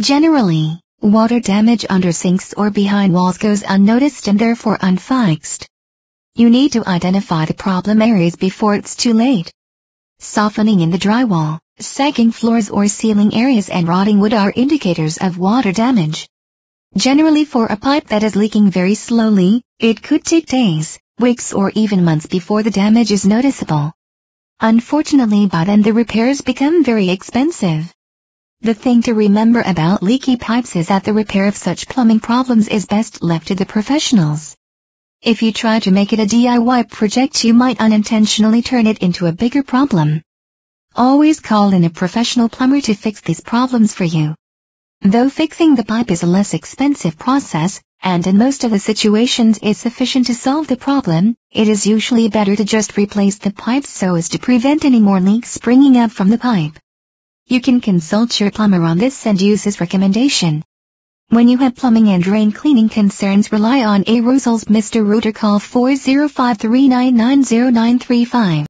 Generally, water damage under sinks or behind walls goes unnoticed and therefore unfixed. You need to identify the problem areas before it's too late. Softening in the drywall, sagging floors or ceiling areas and rotting wood are indicators of water damage. Generally for a pipe that is leaking very slowly, it could take days, weeks or even months before the damage is noticeable. Unfortunately by then the repairs become very expensive. The thing to remember about leaky pipes is that the repair of such plumbing problems is best left to the professionals. If you try to make it a DIY project you might unintentionally turn it into a bigger problem. Always call in a professional plumber to fix these problems for you. Though fixing the pipe is a less expensive process, and in most of the situations is sufficient to solve the problem, it is usually better to just replace the pipe so as to prevent any more leaks springing up from the pipe. You can consult your plumber on this and use his recommendation. When you have plumbing and drain cleaning concerns rely on A. Mr. Rooter call 405 399 0935.